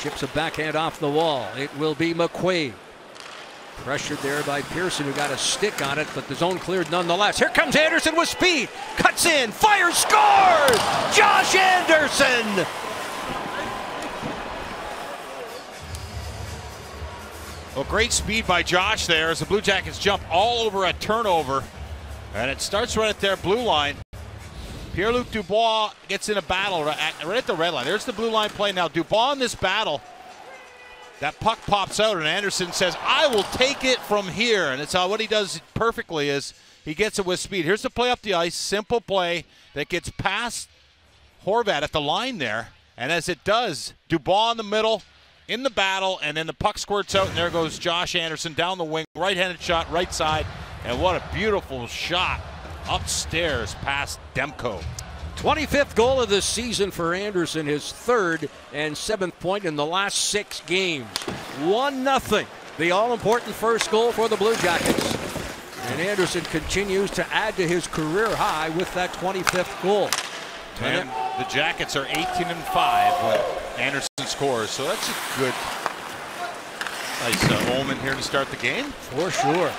Chips a backhand off the wall. It will be McQuaid. Pressured there by Pearson, who got a stick on it, but the zone cleared nonetheless. Here comes Anderson with speed. Cuts in, fires, scores! Josh Anderson! Well, great speed by Josh there as the Blue Jackets jump all over a turnover. And it starts right at their blue line. Pierre-Luc Dubois gets in a battle right at, right at the red line. There's the blue line play now. Dubois in this battle. That puck pops out, and Anderson says, I will take it from here. And it's how what he does perfectly is he gets it with speed. Here's the play up the ice. Simple play that gets past Horvat at the line there. And as it does, Dubois in the middle, in the battle, and then the puck squirts out, and there goes Josh Anderson down the wing, right-handed shot, right side, and what a beautiful shot upstairs past Demko. 25th goal of the season for Anderson, his third and seventh point in the last six games. 1 0. The all important first goal for the Blue Jackets. And Anderson continues to add to his career high with that 25th goal. And the Jackets are 18 and 5 when Anderson scores, so that's a good nice uh, omen here to start the game. For sure.